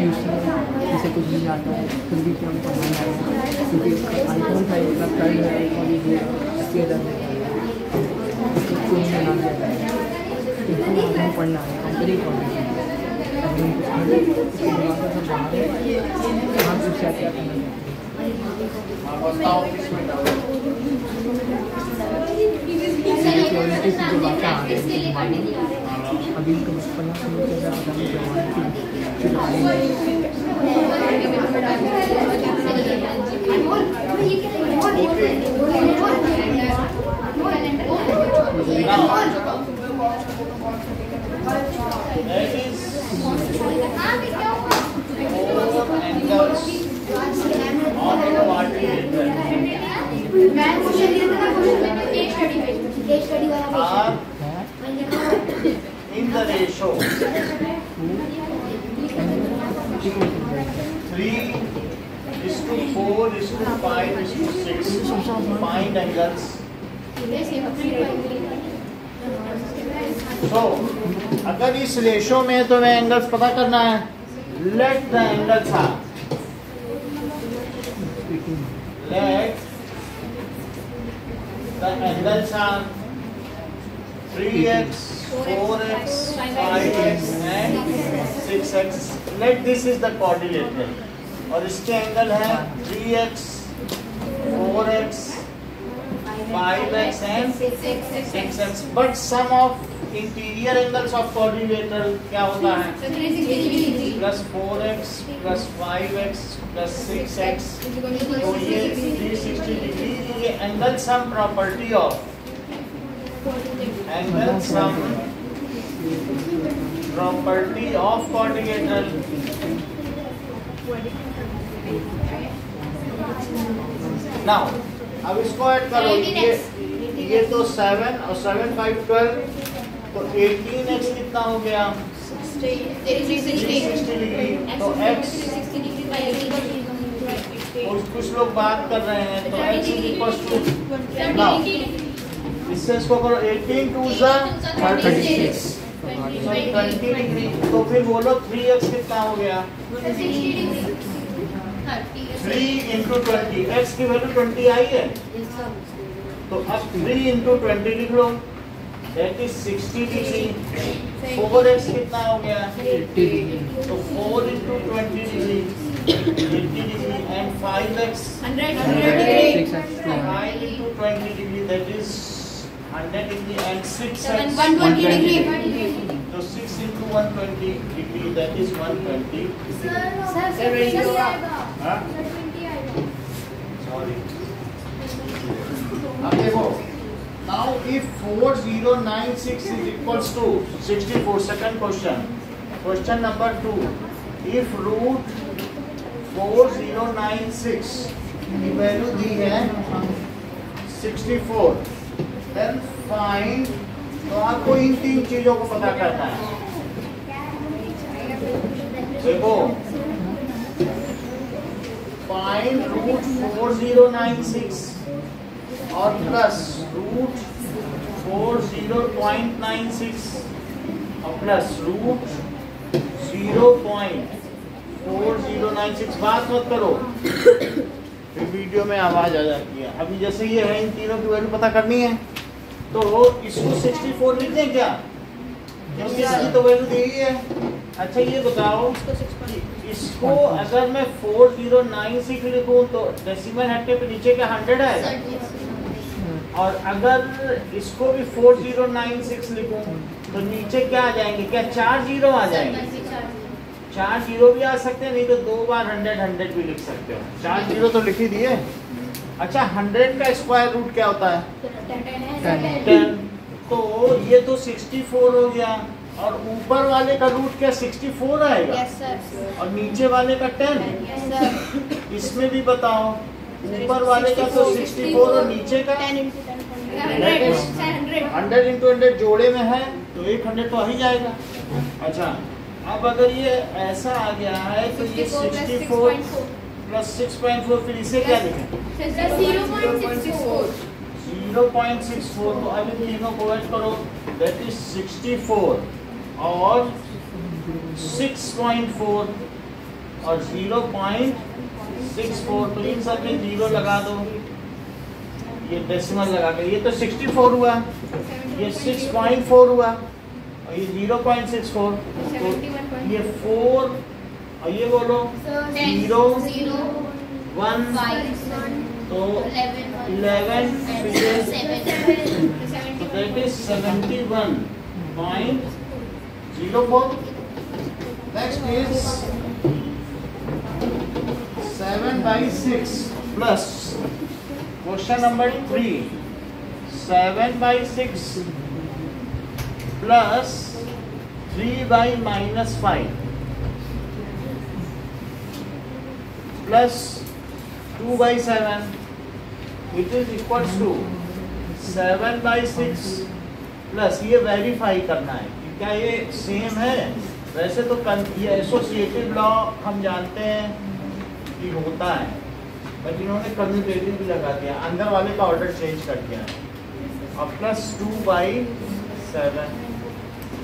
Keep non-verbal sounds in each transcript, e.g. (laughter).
Use इसे कुछ नहीं आता है फिर भी क्या पढ़ना है क्योंकि आईफोन था एक लगता है और ये अच्छी कोई नहीं नाम दिया है आगे पढ़ना है क्वालिटी बाहर है करना है सिक्योरिटी की जो बातें आ रही हैं अभी इनको बचपना से लेकर जमाने की जो आ रही है That is four angles on the quadrilateral मैं क्वेश्चन दिया था ना क्वेश्चन केस स्टडी में केस स्टडी वाला are page in the ratio three is to four is to is to. Find angles. So, अगर इस रेशो में तो मैं एंगल्स पता करना है let the angles are let the angles are 3x, 4x, 5x and 6x. Let this is the quadrilateral. और इसके एंगल है 3x, 4x, 5x and 6x. But sum of interior angles of quadrilateral क्या होता है? Plus four x plus five x plus six x तो ये three sixty degree ये angle sum property of angle sum property of quadrilateral now अब इसको add करो। ये ये तो सेवन और सेवन फाइव ट्वेल्व तो एटीन एक्स कितना हो गया? तो एक्स कुछ लोग बात कर रहे हैं तो इज़ इक्वल टू इससे इसको करो 18 टू ज़ा 36 so 20 डिग्री तो फिर बोलो 3x कितना हो गया? 3 into 20 x की वैल्यू 20 आई है? तो अब 3 into 20 लिख लो. दैट इज़ 60 डिग्री 4x कितना हो गया? 80 तो 4 into 20 degree 80 degree and 5x six x 5 into 20 degree that is 100 degree and 6 x 120 degree. so 6 into 120 degree that is 120 हाँ? sorry अब देखो now if 4096 is equals to 64 second question question number 2 if root 4096 की value दी है 64 then find तो आपको इन तीन चीज़ों को पता करना है। देखो। फाइंड रूट 4096 और प्लस रूट 40.96 और प्लस रूट 0.4096 बात मत करो। फिर वीडियो में आवाज़ आ जाती है। अभी जैसे ये है, इन तीनों की वैल्यू पता करनी है। तो इसको 64 लिख दें क्या? क्योंकि इसकी तो वैल्यू दी ही है अच्छा ये बताओ। इसको अगर मैं 4096 लिखूं तो डेसिमल हटने पे नीचे क्या 100 है? और अगर इसको भी 4096 लिखूं तो नीचे क्या आ जाएँगे? क्या चार ज़ीरो आ जाएँगे? चार ज़ीरो भी आ सकते हैं नहीं तो दो बार हंड्रेड हंड्रेड भी लिख सकते हो। चार ज़ीरो तो लिख ही दिए। अच्छा हंड्रेड का स्क्वायर रूट क्या होता है? टेन तो ये तो सिक्सटी फोर हो गया। और ऊपर वाले का रूट क्या सिक्सटी फोर आएगा और नीचे वाले का टेन इसमें भी बताओ। ऊपर वाले का तो 64 और नीचे का? हंड्रेड इंटू हंड्रेड जोड़े में है तो एक हंड्रेड तो आ ही जाएगा। अच्छा अब अगर ये ऐसा आ गया है तो ये 64 प्लस 6.4 फिर इसे क्या लिखें? ज़ीरो पॉइंट सिक्सटी फोर तो अब इन तीनों को ऐड करो दैट इज़ 64 और 6.4 और 0.64 तो इन सब में ज़ीरो लगा दो। ये डेसिमल लगा के ये तो 64 हुआ। ये 6.4 हुआ और ये 0.64 तो ये 4 और ये बोलो ज़ीरो वन तो eleven seventy one. Point zero four. Seven by six plus question number three seven by six plus three by minus five plus 2 by 7 it is equals to seven by six plus ये verify करना है कि क्या ये same है? वैसे तो ये एसोसिएटिव लॉ हम जानते हैं कि होता है बट इन्होंने कम्यूटेटिव भी लगा दिया अंदर वाले का ऑर्डर चेंज कर दिया है। और प्लस टू बाई सेवन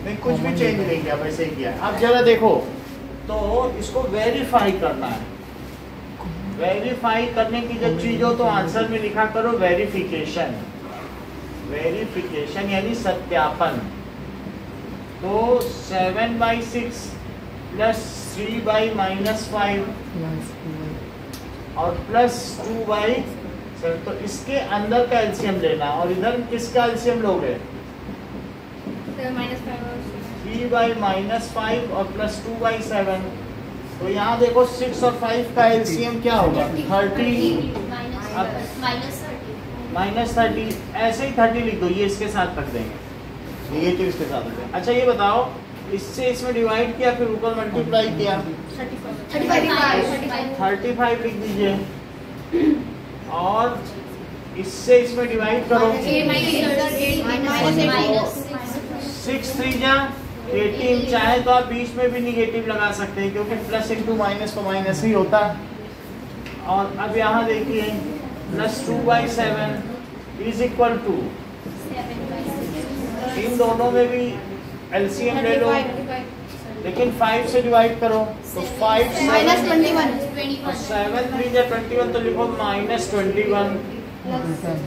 नहीं कुछ भी चेंज नहीं किया वैसे ही किया। अब जरा देखो तो इसको वेरीफाई करना है। वेरीफाई करने की जब चीज़ हो तो आंसर में लिखा करो वेरिफिकेशन वेरिफिकेशन यानी सत्यापन. तो seven by six plus three by minus five और प्लस टू बाई सेवन तो इसके अंदर का एलसीएम लेना और इधर किसका एलसीएम लोगे? थ्री बाई माइनस फाइव और प्लस टू बाई सेवन तो यहाँ देखो सिक्स और फाइव का एलसीएम क्या होगा? थर्टी माइनस थर्टी ऐसे ही थर्टी लिख दो ये इसके साथ रख देंगे। निगेटिव इसके साथ रख देंगे। अच्छा ये बताओ इससे इसमें डिवाइड किया फिर ऊपर मल्टीप्लाई किया। थर्टी फाइव लिख दीजिए। और इससे इसमें डिवाइड करो। सिक्स थ्री जा। एटीन चाहे तो आप बीच में भी निगेटिव लगा सकते हैं क्योंकि प्लस इंटू माइनस तो माइनस ही होता। है और अब यहाँ देखिए plus two by seven is equal to इन दोनों में भी एलसीएम ले लो। लेकिन फाइव से डिवाइड करो तो फाइव सेवन थ्री या ट्वेंटी वन तो लिखो माइनस ट्वेंटी वन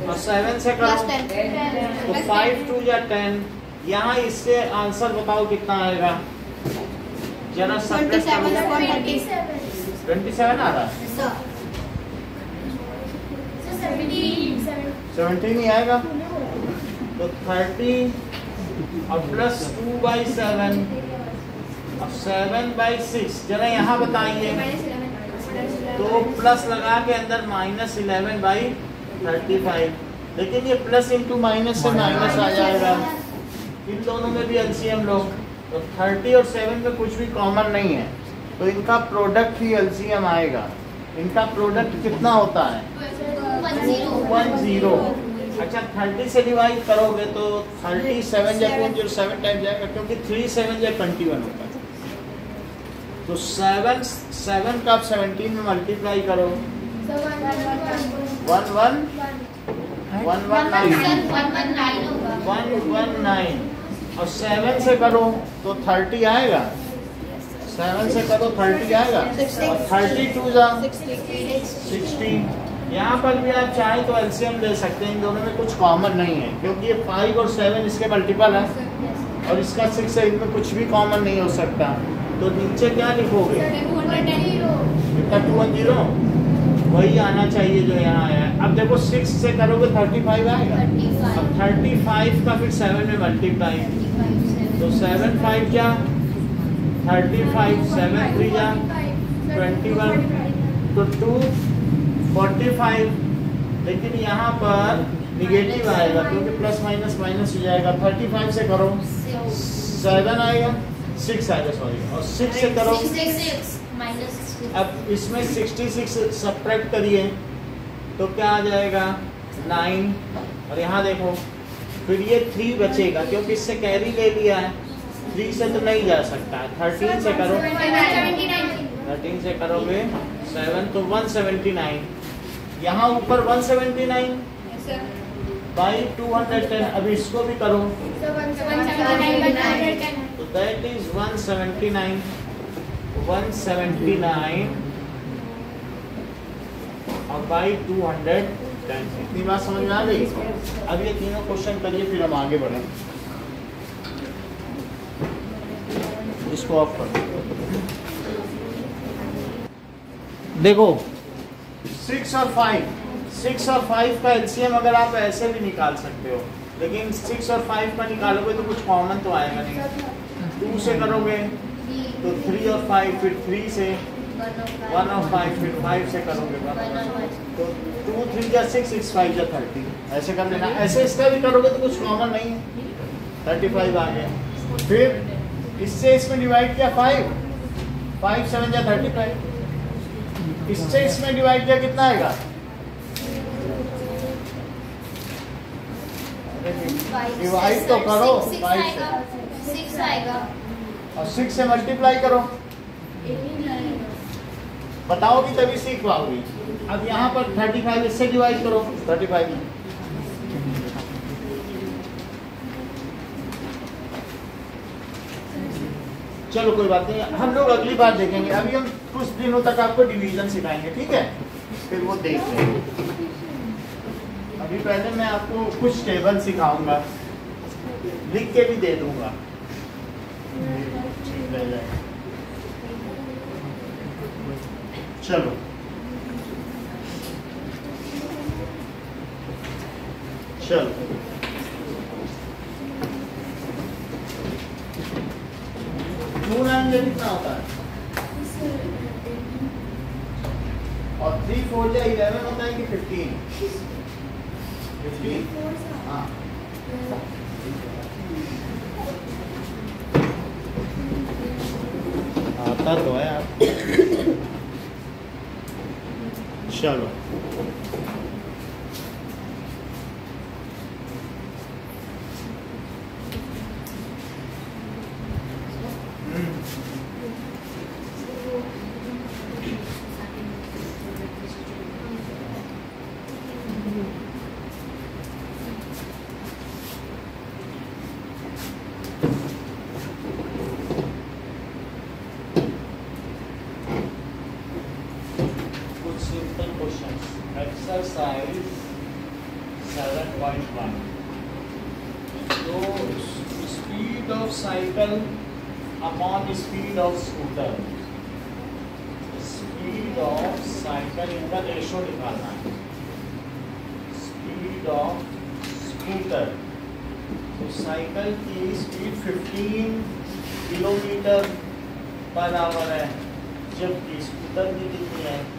और सेवन से करो तो फाइव टू या टेन यहाँ इससे आंसर बताओ कितना आएगा? जरा ट्वेंटी सेवन आ रहा है? सेवनटीन ही आएगा? तो थर्टी और प्लस टू बाई सेवन और सेवन बाई सिक्स जरा यहाँ बताइए। तो प्लस लगा के अंदर minus eleven by thirty five लेकिन ये प्लस इंटू माइनस से माइनस आ जाएगा। इन दोनों में भी एलसीएम लो तो थर्टी और सेवन में कुछ भी कॉमन नहीं है। तो इनका प्रोडक्ट ही एलसीएम आएगा। इनका प्रोडक्ट कितना होता है? वन ज़ीरो अच्छा थर्टी से डिवाइड करोगे तो थर्टी सेवन या वन ज़ीरो सेवन टाइम जाएगा क्योंकि थ्री सेवन या ट्वेंटी वन होता है। तो सेवन सेवन का आप सेवनटीन में मल्टीप्लाई करो। One one one one nine one one nine और सेवन से करो तो थर्टी आएगा। सेवन से करो थर्टी आएगा। और थर्टी टू जा। सिक्सटी यहाँ पर भी आप चाहें तो एलसीएम ले सकते हैं। इन दोनों में कुछ कॉमन नहीं है क्योंकि ये फाइव और सेवन इसके मल्टीपल है। और इसका सिक्स है इनमें कुछ भी कॉमन नहीं हो सकता। तो नीचे क्या लिखोगे? टू वन ज़ीरो वही आना चाहिए जो यहाँ आया है। अब देखो सिक्स से करोगे थर्टी फाइव आएगा अब थर्टी फाइव का फिर सेवन में मल्टीप्लाई तो सेवन फाइव क्या? थर्टी फाइव सेवन थ्री जा ट्वेंटी वन तो टू फोर्टी फाइव लेकिन यहाँ पर निगेटिव आएगा क्योंकि प्लस माइनस माइनस हो जाएगा। थर्टी फाइव से करो। सेवन आएगा सिक्स आएगा सॉरी और सिक्स से करो। माइनस अब इसमें 66 सब्ट्रैक्ट करिए तो क्या आ जाएगा? 9 और यहाँ देखो फिर ये 3 बचेगा क्योंकि इससे कैरी ले लिया है। 3 से तो नहीं जा सकता। 13 से करो। 13 से करोगे 7 तो 179 यहाँ ऊपर 179 बाई 210 अभी इसको भी करो। तो दैट इज़ 179 179 और बाई 210 इतनी बात समझ में आ गई? अब ये तीनों क्वेश्चन करिए फिर हम आगे बढ़ें। इसको ऑफ़ कर देखो। सिक्स और फाइव सिक्स और फाइव का एलसीएम अगर आप ऐसे भी निकाल सकते हो लेकिन सिक्स और फाइव का निकालोगे तो कुछ कॉमन तो आएगा नहीं। टू से करोगे। तो थ्री और फाइव फिर थ्री से वन और फाइव फिर फाइव से करोगे तो टू थ्री या सिक्स सिक्स फाइव या थर्टी ऐसे कर लेना। ऐसे इसका भी करोगे तो कुछ कॉमन नहीं है। थर्टी फाइव आ गया। फिर इससे इसमें डिवाइड किया फाइव फाइव सेवन या थर्टी फाइव इससे इसमें डिवाइड किया कितना आएगा? डिवाइड तो करो। फाइव से सिक्स आएगा। और सिक्स से मल्टीप्लाई करो। बताओगी तभी सीख पाओगी। अब यहाँ पर थर्टी फाइव इससे डिवाइड करो। थर्टी फाइव चलो, कोई बात नहीं। हम लोग अगली बार देखेंगे। अभी हम कुछ दिनों तक आपको डिवीज़न सिखाएँगे, ठीक है? फिर वो देख लेंगे। अभी पहले मैं आपको कुछ टेबल सिखाऊँगा। लिख के भी दे दूँगा। रह चलो। चलो। टू नाइन ये कितना होता है? और थ्री फोर या इलेवन होता है कि फिफ्टीन फिफ्टीन हाँ। आता तो है आप। (coughs) चलो कुछ सिंपल एक्सरसाइज 7.1 तो speed of cycle upon speed of scooter speed of cycle इनका रेशो निकालना है स्पीड ऑफ़ स्कूटर तो साइकिल की स्पीड 15 किलोमीटर पर आवर है जबकि स्कूटर की कितनी है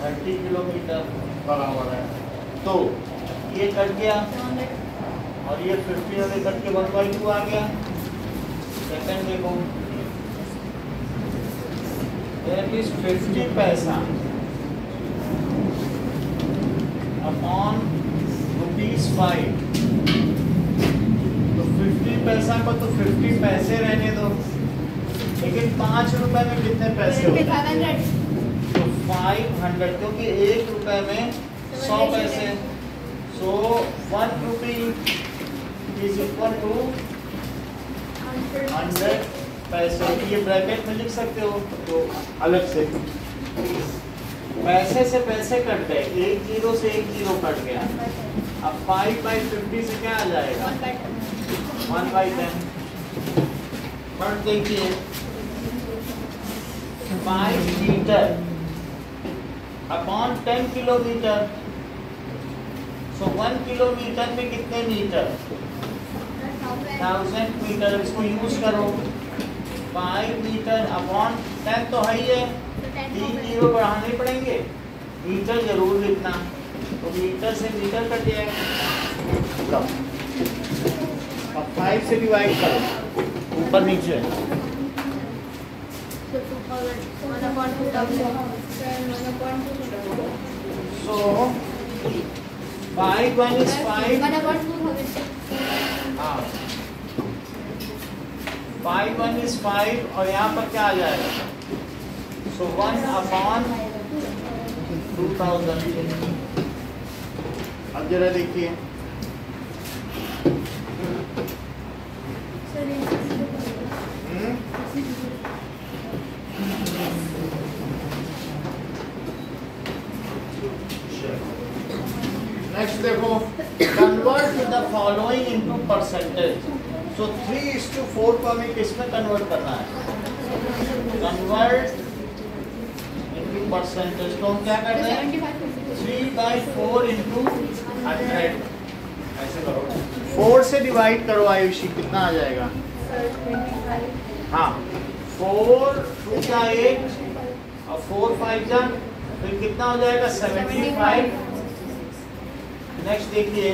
थर्टी किलोमीटर पर आवर है। तो ये कट गया। और ये फिफ्टी में कट के वन बाई टू आ गया। सेकंड देखो। That is fifty paisa upon rupees five तो फिफ्टी पैसा को तो फिफ्टी पैसे रहने दो। लेकिन पाँच रुपए में कितने पैसे होते हैं? फाइव हंड्रेड क्योंकि एक रुपए में सौ पैसे। So one rupee is equal to hundred paise. ये ब्रैकेट में लिख सकते हो? तो अलग से। पैसे से पैसे कट गए एक ज़ीरो से एक ज़ीरो कट गया। अब फाइव बाई फिफ्टी से क्या आ जाएगा? वन बाई टेन बट देखिए। Five metre upon ten kilometre. So one kilometre में कितने मीटर? थाउज़ेंड मीटर इसको यूज़ करो। फाइव मीटर अपॉन टेन तो है ही है। तीन ज़ीरो बढ़ाने पड़ेंगे। मीटर ज़रूर लिखना। तो मीटर से मीटर कट जाएगा अब फाइव से डिवाइड करो। ऊपर नीचे। So 2000 So one is five. हाँ। फाइव वन इज़ फाइव और यहाँ पर क्या आ जाएगा? So one upon two thousand अब जरा देखिए। नेक्स्ट देखो convert the following into percentage so three is to four को हमें किसमें कन्वर्ट करना है? कन्वर्ट इनटू परसेंटेज तो हम क्या कर रहे हैं? Three by four into hundred ऐसे करो। फोर से डिवाइड करो, आयुषी, कितना आ जाएगा? हाँ। फोर टू का एट और फोर फाइव जा फिर कितना हो जाएगा? सेवेंटी फाइव नेक्स्ट देखिए।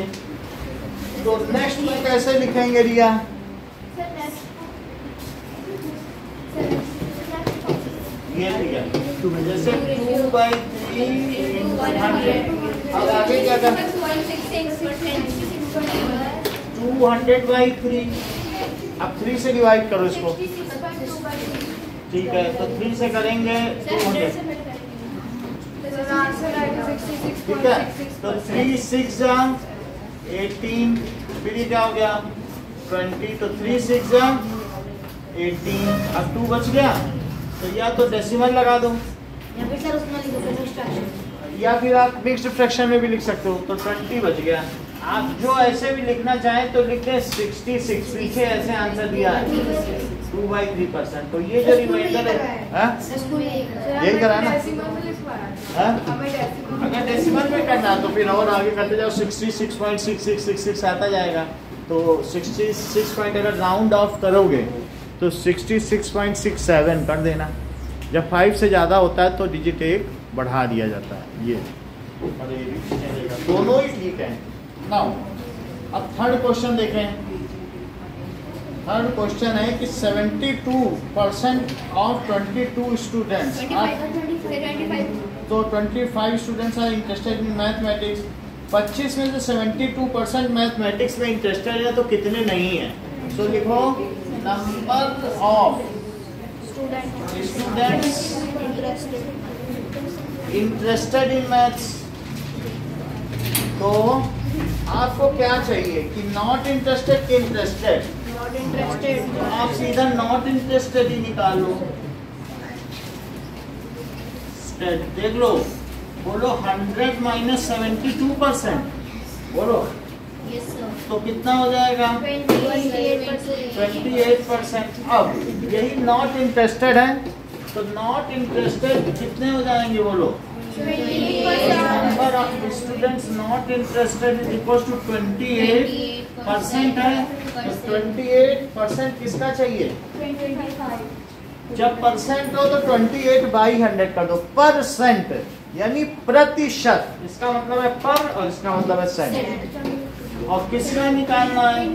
तो नेक्स्ट में कैसे लिखेंगे रिया? जैसे टू बाई थ्री अब आगे क्या कर टू हंड्रेड बाई थ्री अब थ्री से डिवाइड करो इसको। ठीक है तो थ्री से करेंगे टू हंड्रेड ठीक है तो थ्री सिक्स एटीन फिर ये क्या हो गया ट्वेंटी तो थ्री सिक्स एटीन अब टू बच गया तो या तो डेसिमल लगा दो या फिर आप मिक्स्ड फ्रैक्शन में भी लिख सकते हो तो ट्वेंटी बच गया आप जो ऐसे भी लिखना चाहें तो लिख दें सिक्सटी सिक्स पीछे ऐसे आंसर दिया है। टू बाई थ्री परसेंट तो ये जो रिमाइंडर है हाँ? यही करा ना? अगर डेसिमल में करना तो फिर और आगे करते जाओ sixty six point six six six six आता जाएगा। तो सिक्सटी सिक्स पॉइंट अगर राउंड ऑफ़ करोगे तो sixty six point six seven कर देना। जब फाइव से ज़्यादा होता है तो डिजिट एक बढ़ा दिया जाता है। ये। और ये भी चलेगा। दोनों ही ठीक है। नाउ अब थर्ड क्वेश्चन देखें। थर्ड क्वेश्चन है कि 72 परसेंट ऑफ़ 22 स्टूडेंट्स तो 25 students are interested in mathematics 25 में से 72 परसेंट मैथमेटिक्स में इंटरेस्टेड है तो कितने नहीं है? सो so, लिखो number of students interested in maths तो आपको क्या चाहिए कि नॉट इंटरेस्टेड कि इंटरेस्टेड आप सीधा नॉट इंटरेस्टेड ही निकाल। लो देख लो। बोलो hundred minus seventy two percent बोलो। Yes, तो कितना हो जाएगा? ट्वेंटी एट परसेंट अब यही नॉट इंटरेस्टेड है तो नॉट इंटरेस्टेड कितने हो जाएँगे बोलो? Number of students not interested is equal to twenty eight percent है? तो ट्वेंटी एट परसेंट किसका चाहिए? जब परसेंट हो तो 28 बाई हंड्रेड कर दो। परसेंट यानी प्रतिशत। इसका मतलब है पर और इसका मतलब है सेंट और किसका निकालना है?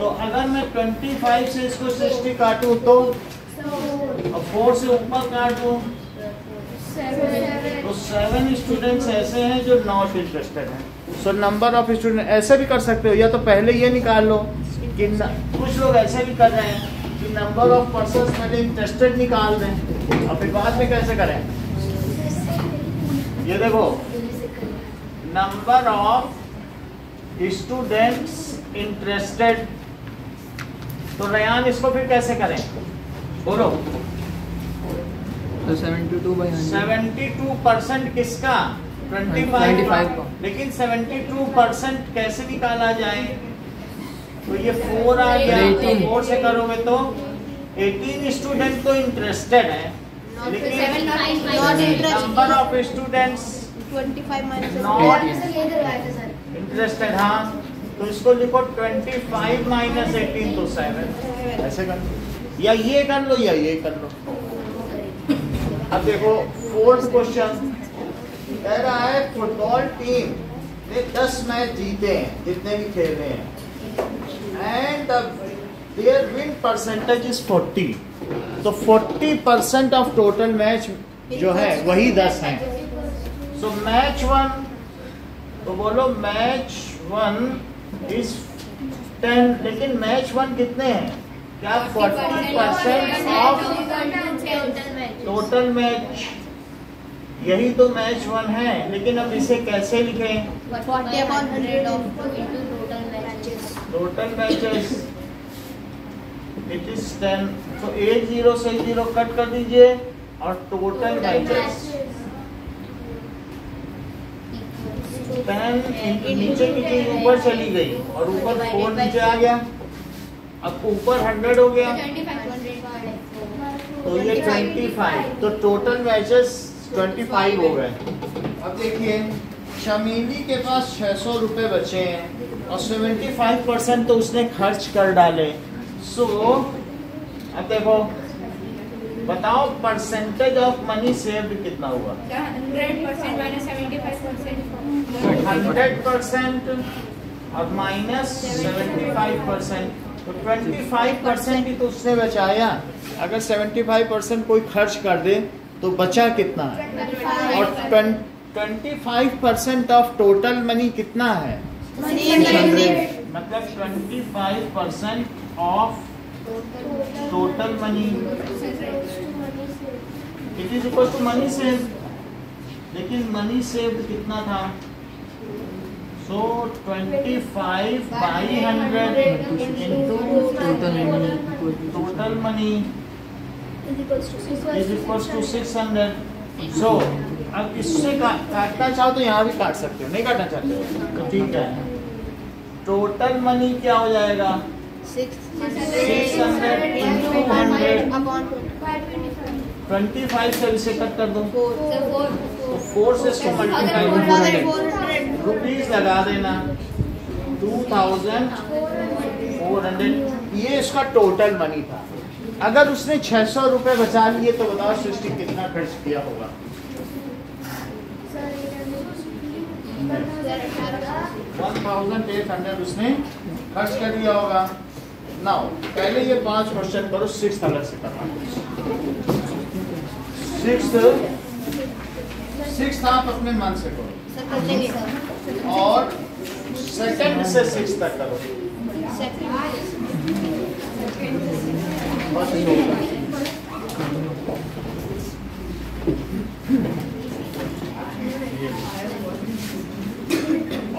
तो अगर मैं 25 से इसको 60 काटूं तो? और 4 से ऊपर काट? तो सेवन स्टूडेंट्स ऐसे हैं जो नॉट इंटरेस्टेड हैं। सो नंबर ऑफ़ स्टूडेंट ऐसे भी कर सकते हो या तो पहले ये निकाल लो कि न, कुछ लोग ऐसे भी कर रहे हैं कि नंबर ऑफ़ पर्सन पहले इंटरेस्टेड निकाल दें। और फिर बाद में कैसे करें? ये देखो। नंबर ऑफ़ स्टूडेंट्स इंटरेस्टेड तो रयान इसको फिर कैसे करें? बोलो। तो 72 बाई 72 परसेंट किसका? 25 25 लेकिन 72 परसेंट कैसे निकाला जाए? तो ये फोर आ गया तो 18 फोर से करोगे तो 18 स्टूडेंट तो इंटरेस्टेड है। लेकिन number of students not interested हाँ। तो इसको लिखो 25 माइनस एटीन तो सेवन ऐसे कर लो या ये कर लो या ये कर लो। अब देखो फोर्थ क्वेश्चन कह रहा है फुटबॉल टीम ने 10 मैच जीते हैं, जितने भी खेल रहे हैं। And their win percentage is 40 तो 40 परसेंट ऑफ़ टोटल मैच जो है, वही 10 हैं। सो मैच वन तो बोलो मैच वन इज़ 10 लेकिन मैच वन कितने हैं? क्या 40 परसेंट ऑफ़ टोटल मैच यही तो मैच वन है लेकिन अब इसे कैसे लिखें? Total matches it is ten तो एट ज़ीरो से ज़ीरो कट कर दीजिए और टोटल मैचेस टेन नीचे की चीज़ ऊपर चली गई और ऊपर फोर नीचे आ गया। अब ऊपर हंड्रेड हो गया। तो ये ट्वेंटी फाइव तो टोटल मैचेस ट्वेंटी फाइव हो गए। अब देखिए शमीली के पास छह सौ रुपये बचे हैं और सेवेंटी फाइव परसेंट तो उसने खर्च कर डाले। सो so, अब देखो बताओ परसेंटेज ऑफ़ मनी सेव्ड कितना हुआ? हंड्रेड परसेंट और माइनस सेवेंटी फाइव परसेंट तो ट्वेंटी फाइव परसेंट ही तो उसने बचाया। अगर सेवेंटी फाइव परसेंट कोई खर्च कर दे तो बचा कितना है? और twenty five percent of total money कितना है? मतलब twenty five percent of total money it is equal to money save लेकिन मनी सेव्ड कितना था? So twenty five by hundred into total money equal to total money is equal to six hundred so अब इससे काटना चाहो तो यहाँ भी काट सकते हो नहीं काटना चाहते हो? तो ठीक है। टोटल मनी क्या हो जाएगा? Six hundred into hundred twenty five से इसे कट कर दो। तो फोर से इसको मल्टीप्लाई रुपीज़ लगा देना। टू थाउज़ेंड फोर हंड्रेड ये इसका टोटल मनी था। अगर उसने छह सौ रुपए बचा लिए तो बताओ सृष्टि कितना खर्च किया होगा। वन थाउज़ेंड एट हंड्रेड उसने खर्च कर दिया होगा। नाउ पहले ये पाँच क्वेश्चन करो सिक्स अलग से करना। सिक्स सिक्स आप अपने मन से करो। और सेकंड से सिक्स तक करो।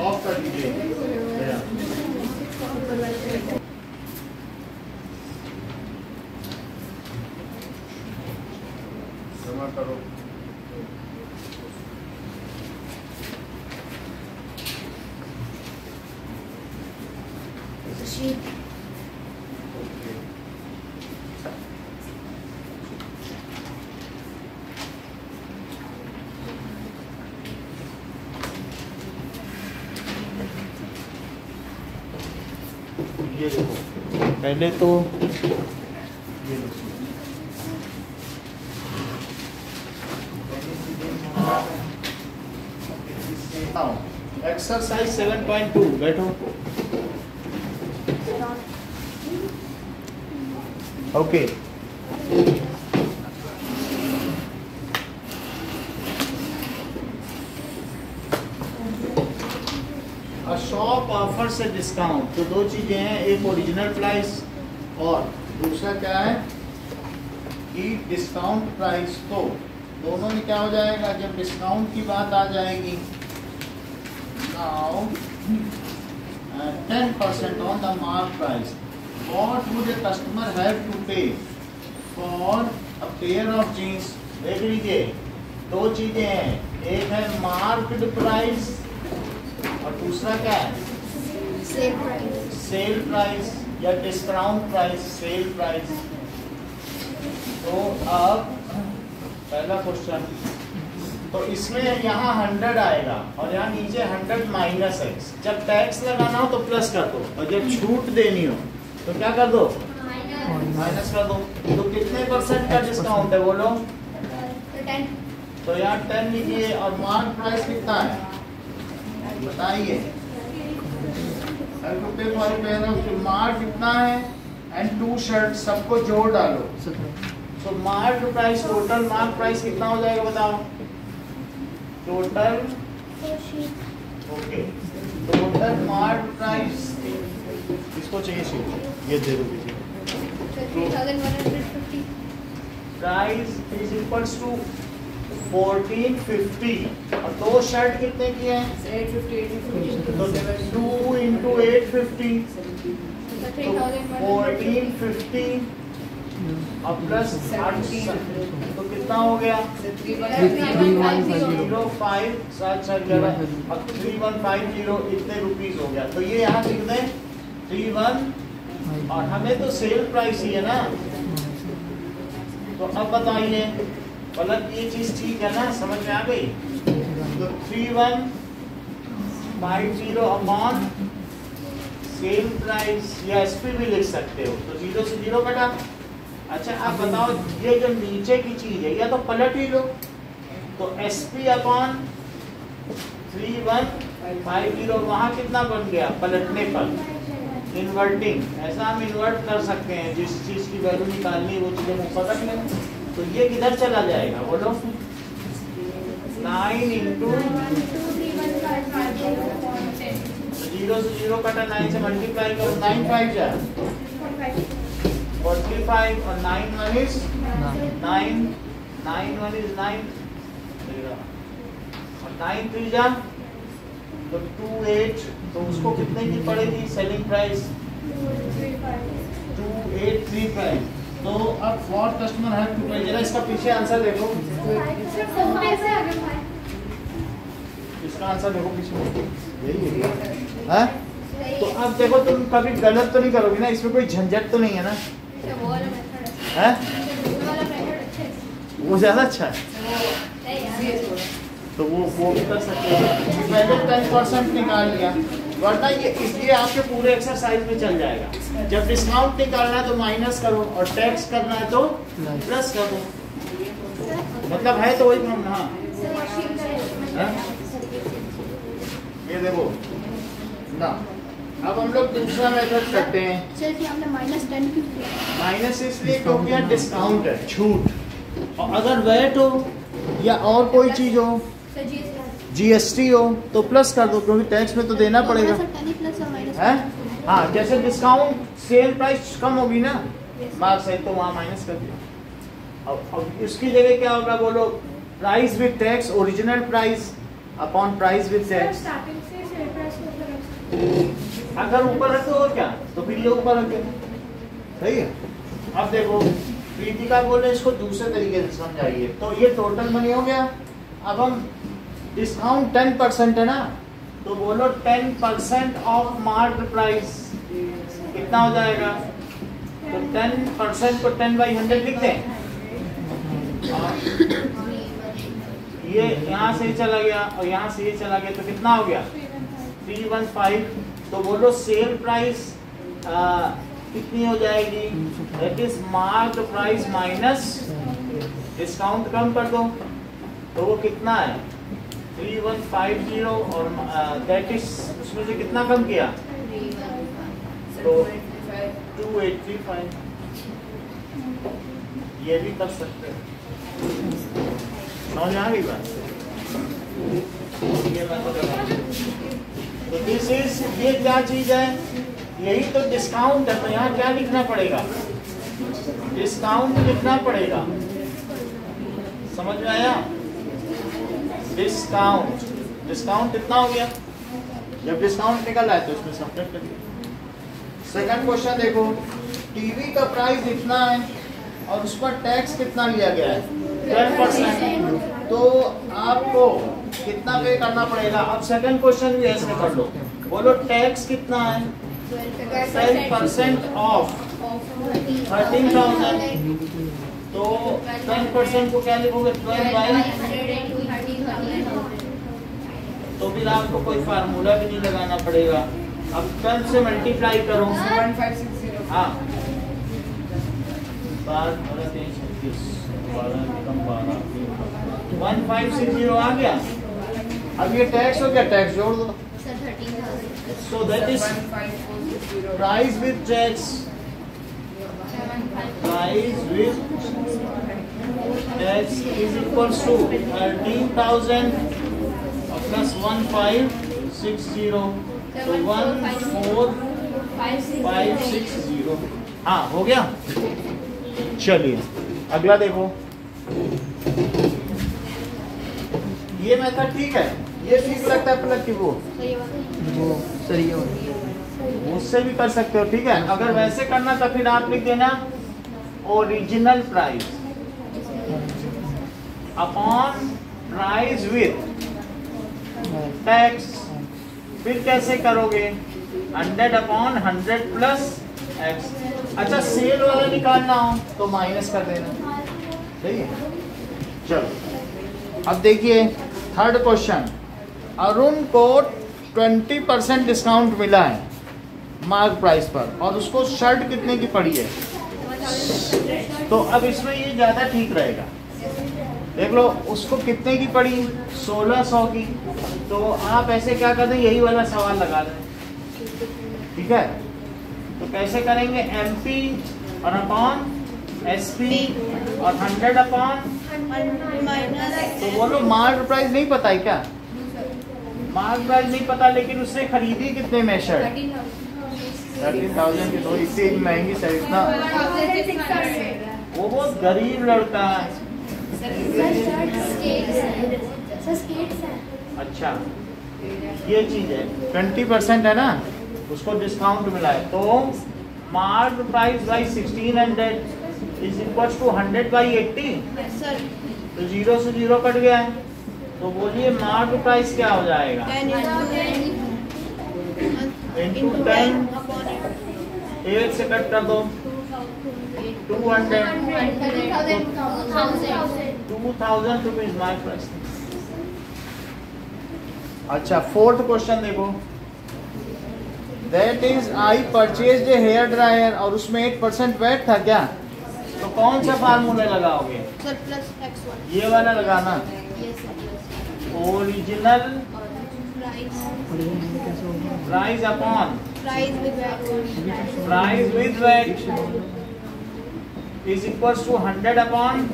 ऑफ़ कर दीजिए गया। जमा करो ये देखो पहले तो ये एक्सरसाइज 7.2 बैठो। ओके शॉप से डिस्काउंट तो दो चीज़ें हैं एक ओरिजिनल प्राइस और दूसरा क्या है कि डिस्काउंट प्राइस तो दोनों में क्या हो जाएगा? जब डिस्काउंट की बात आ जाएगी now uh, 10% on the mark price. What would a customer have to pay for a pair of देख लीजिए दो चीज़ें हैं। एक है मार्क्ड प्राइस और दूसरा क्या है? सेल प्राइस या डिस्काउंट प्राइस सेल प्राइस तो अब पहला क्वेश्चन तो इसमें यहाँ हंड्रेड आएगा और यहाँ नीचे हंड्रेड माइनस एक्स जब टैक्स लगाना हो तो प्लस कर दो और जब छूट देनी हो तो क्या कर दो? माइनस कर दो। तो कितने परसेंट का डिस्काउंट है बोलो? तो यहाँ टेन लीजिए और मार्क प्राइस कितना है? बताइए। रुपये फॉर पेयर मार्क कितना है? एंड टू शर्ट सबको जोड़ डालो। So mark price total mark price कितना हो जाएगा बताओ? Total okay total mark price इसको चाहिए शीट ये दे दो price is equals to fourteen fifty और दो शर्ट कितने की हैं? तो two into eight fifty fourteen fifty और प्लस तो कितना हो गया? ज़ीरो फाइव सात सात ग्यारह। और थ्री वन फाइव ज़ीरो इतने रुपीस हो गया। तो ये यहाँ लिख दें। थ्री वन और हमें तो सेल प्राइस ही है ना। तो अब बताइए। मतलब ये चीज़ ठीक है ना? समझ में आ गई? तो three one five zero upon sale price या एस भी लिख सकते हो। तो ज़ीरो से ज़ीरो कटा। अच्छा आप बताओ, ये जो नीचे की चीज़ है, या तो पलट ही लो। तो S P upon three one five zero वहाँ कितना बन गया? पलटने पर। इन्वर्टिंग ऐसा हम इन्वर्ट कर सकते हैं, जिस चीज़ की वैल्यू निकालनी है, वो चीज़ें हम पकड़ लें। तो ये किधर चला जाएगा? बोलो। नाइन इंटू ज़ीरो से ज़ीरो कटा नाइन से मल्टीप्लाई करो नाइन फाइव जा। फोर्टी फाइव और nine one is nine nine one is nine और नाइन थ्री जा। तो टू एट तो उसको कितने की पड़ेगी? Selling price two eight three five तो अब फॉर कस्टमर हैव टू पे जरा इसका पीछे आंसर देखो। इसका आंसर देखो पीछे। यही है? हैं? तो अब देखो, तुम कभी गलत तो नहीं करोगे ना? इसमें कोई झंझट तो नहीं है ना? हैं? वो ज़्यादा अच्छा है। तो वो वो कर सकते हो। पहले टेन परसेंट निकाल लिया। वरना ये इसलिए आपके पूरे एक्सरसाइज में चल जाएगा। जब डिस्काउंट निकालना है तो माइनस करो और टैक्स करना है तो प्लस करो। मतलब है तो वही हाँ। हाँ? ये देखो। ना अब हम लोग दूसरा मेथड करते हैं। माइनस माइनस इसलिए क्योंकि यहाँ डिस्काउंट है। छूट। और अगर वेट हो या और कोई चीज़ हो। जीएसटी हो तो प्लस कर दो क्योंकि टैक्स में तो देना पड़ेगा। है? हाँ जैसे डिस्काउंट सेल प्राइस कम होगी ना? मार्क्स है तो वहाँ माइनस कर दिया। अब अब इसकी जगह क्या होगा बोलो? Price with tax original price upon price with tax अगर ऊपर रखो और क्या? तो फिर ये ऊपर रखे सही है? अब देखो प्रीतिका बोले इसको दूसरे तरीके से समझाइए। तो ये टोटल मनी हो गया। अब हम डिस्काउंट टेन परसेंट है ना? तो बोलो ten percent of mark price. कितना हो जाएगा? तो टेन परसेंट को टेन बाई हंड्रेड लिख दें। ये यहाँ से ही चला गया और यहाँ से ये चला गया तो कितना हो गया? Three one five. तो बोलो सेल प्राइस कितनी हो जाएगी? That is mark price minus discount कम कर दो। तो वो कितना है? थ्री वन फाइव ज़ीरो और दैट इज़, उसमें से कितना कम किया? तो टू एट थ्री फाइव। ये भी कर सकते हैं। समझ आ गई बात। तो दिस इज़ ये क्या चीज़ है? यही तो डिस्काउंट है तो यहाँ क्या लिखना पड़ेगा? डिस्काउंट लिखना पड़ेगा। समझ में आया? डिस्काउंट डिस्काउंट कितना हो गया? जब डिस्काउंट निकल आए तो इसमें सब्ट्रैक्ट कर दिया। सेकंड क्वेश्चन देखो। टीवी का प्राइस इतना है और उस पर टैक्स कितना लिया गया है? टेन परसेंट तो आपको कितना पे करना पड़ेगा? अब सेकंड क्वेश्चन भी ऐसे कर लो। बोलो टैक्स कितना है? Ten percent of thirteen thousand तो टेन परसेंट को क्या लिखोगे? ट्वेल्व बाई तो फिर आपको कोई फार्मूला भी नहीं लगाना पड़ेगा। अब ट्वेल्व से मल्टीप्लाई करो। हाँ। बारह बारह, तेईस, छत्तीस, बारह कम बारह फाइव सिक्स ज़ीरो आ गया? अब ये टैक्स हो गया? टैक्स जोड़ दो। So that is price with tax price with x is equals to thirteen thousand plus one six zero. So one four five six zero हाँ हो गया? चलिए अगला देखो। ये मेथड ठीक है? ये ठीक लगता है प्लग की वो? वो सही है। उससे भी कर सकते हो ठीक है? अगर वैसे करना तो फिर आप लिख देना original price upon price with tax फिर कैसे करोगे? Hundred upon hundred plus x अच्छा सेल वाला निकालना हो तो माइनस कर देना। सही है? चलो। अब देखिए थर्ड क्वेश्चन अरुण को ट्वेंटी परसेंट डिस्काउंट मिला है मार्क प्राइस पर, और उसको शर्ट कितने की पड़ी है? तो अब इसमें ये ज़्यादा ठीक रहेगा। देख लो, उसको कितने की पड़ी? 1600 की। तो आप ऐसे क्या कर दें? यही वाला सवाल लगा दें। ठीक है? तो कैसे करेंगे? एम पी और अपॉन एस पी और हंड्रेड अपॉन तो बोलो मार्क प्राइस नहीं पता है क्या? मार्क प्राइस नहीं पता, लेकिन उसने खरीदी कितने में शर्ट थर्टीन थाउज़ेंड की तो इससे महँगी सर इतना। वो बहुत गरीब लड़का है। अच्छा ये चीज़ है ट्वेंटी परसेंट है ना उसको डिस्काउंट मिला है। तो mark price by sixteen hundred is equal to hundred by eighty तो ज़ीरो से ज़ीरो कट गया है। तो बोलिए मार्क प्राइस क्या हो जाएगा? इंटू टेन एट से कट कर दो। Two hundred two thousand rupees mark price अच्छा फोर्थ क्वेश्चन देखो। That is I purchase a hair dryer और उसमें एट परसेंट वेट था क्या? तो कौन सा फार्मूला लगाओगे? ये वाला लगाना? Original price upon price with VAT is equal to hundred upon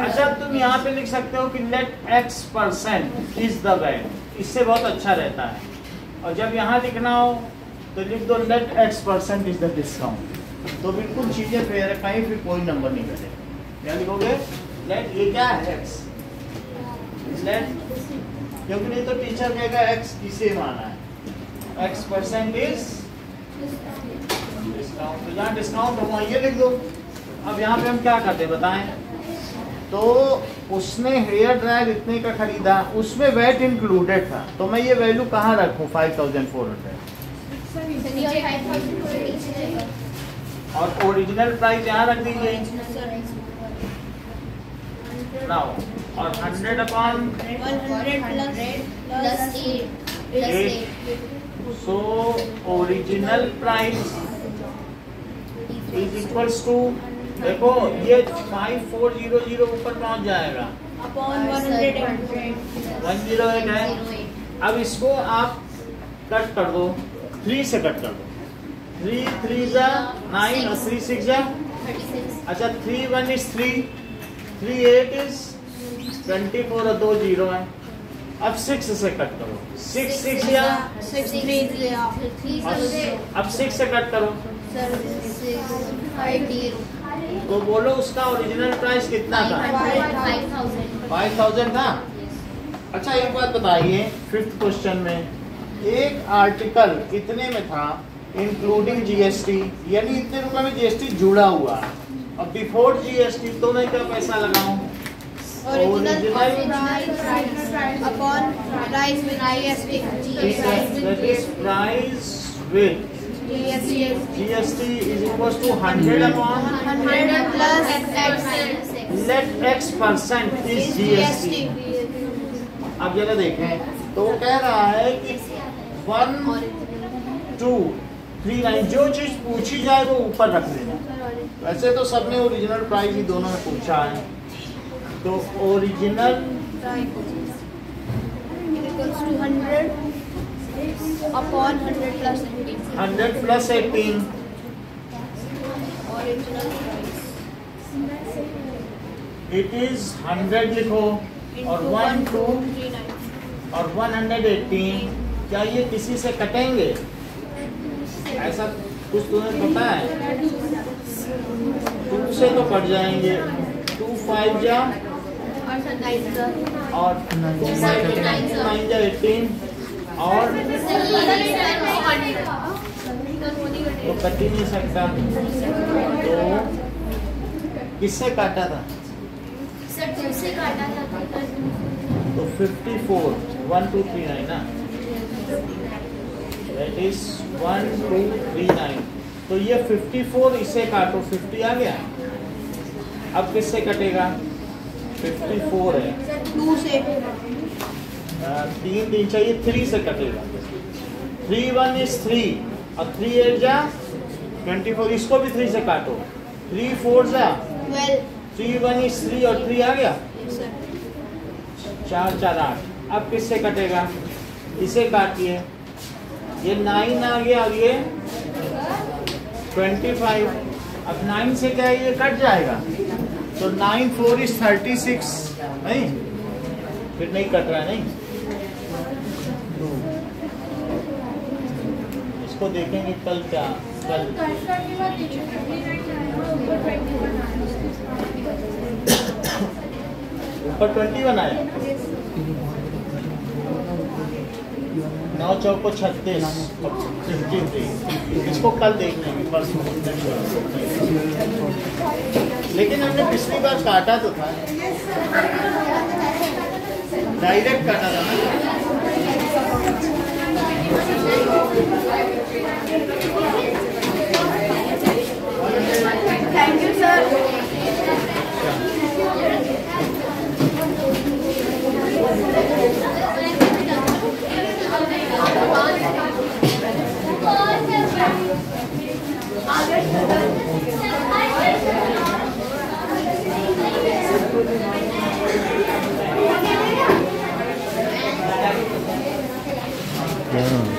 अच्छा तुम यहाँ पे लिख सकते हो कि let x percent is the VAT इससे बहुत अच्छा रहता है। और जब यहाँ लिखना हो तो लिख दो let x percent is the discount तो बिल्कुल चीज़ें फेयर है कहीं फिर कोई नंबर नहीं कटेगा क्या लिखोगे लेट ये क्या है? एक्स लेट क्योंकि नहीं तो टीचर कहेगा एक्स किसे माना है? एक्स परसेंट इज़ डिस्काउंट तो जहाँ डिस्काउंट ये लिख दो अब यहाँ पे हम क्या करते बताएँ? तो उसने हेयर ड्रायर इतने का खरीदा उसमें वेट इंक्लूडेड था। तो मैं ये वैल्यू कहाँ रखूँ? फाइव थाउज़ेंड फोर हंड्रेड और ओरिजिनल प्राइस यहाँ रख दीजिए और hundred upon so original price is equals to देखो ये फाइव फोर ज़ीरो ज़ीरो ऊपर पहुँच जाएगा? वन ज़ीरो एट है। अब इसको आप कट कर दो। थ्री से कट कर दो। थ्री थ्री जा नाइन और थ्री सिक्स जा अच्छा three one is three three eight is twenty four और दो ज़ीरो है। अब सिक्स से कट करो। सिक्स सिक्स या अब सिक्स से कट करो। तो बोलो उसका ओरिजिनल प्राइस कितना था? फाइव थाउज़ेंड था? अच्छा एक बात बताइए फिफ्थ क्वेश्चन में एक आर्टिकल कितने में था इंक्लूडिंग जीएसटी यानी इतने रुपए में जीएसटी जुड़ा हुआ। है अब बिफोर जीएसटी तो मैं क्या पैसा लगाऊँ? Price with GST is equals to 100 upon let x percent is GST. अब जरा देखें तो वो कह रहा है कि वन टू थ्री नाइन जो चीज़ पूछी जाए वो ऊपर रख देना। वैसे तो सबने ओरिजिनल प्राइस ही दोनों में पूछा है। तो original upon hundred plus hundred plus eighteen it is hundred लिखो और वन टू और वन हंड्रेड एटीन क्या ये किसी से कटेंगे? ऐसा कुछ तुम्हें पता है? टू से तो कट जाएँगे। टू फाइव जा और और तो कट ही नहीं सकता तो किससे काटा था। तो fifty four one two three nine ना that is one two three nine तो ये फिफ्टी फोर इसे काटो, फिफ्टी आ गया। अब किससे कटेगा? फिफ्टी फोर है। टू से। तीन दिन चाहिए थ्री से कटेगा। थ्री वन इज़ थ्री और थ्री एट जा ट्वेंटी फोर इसको भी थ्री से काटो। थ्री फोर जा। थ्री वन इज़ थ्री और थ्री आ गया? चार चार आठ। अब किससे कटेगा? इसे काटिए? ये नाइन आ गया और ये ट्वेंटी फाइव अब नाइन से क्या है? ये कट जाएगा। तो nine four is thirty six, नहीं? फिर नहीं कट रहा है, नहीं? इसको देखेंगे कल क्या, कल। ऊपर ट्वेंटी वन आया। नौ चौको छत्तीस इसको कल देख लेंगे परसों लेकिन हमने पिछली बार काटा तो था। डायरेक्ट काटा था थैंक यू सर Yeah.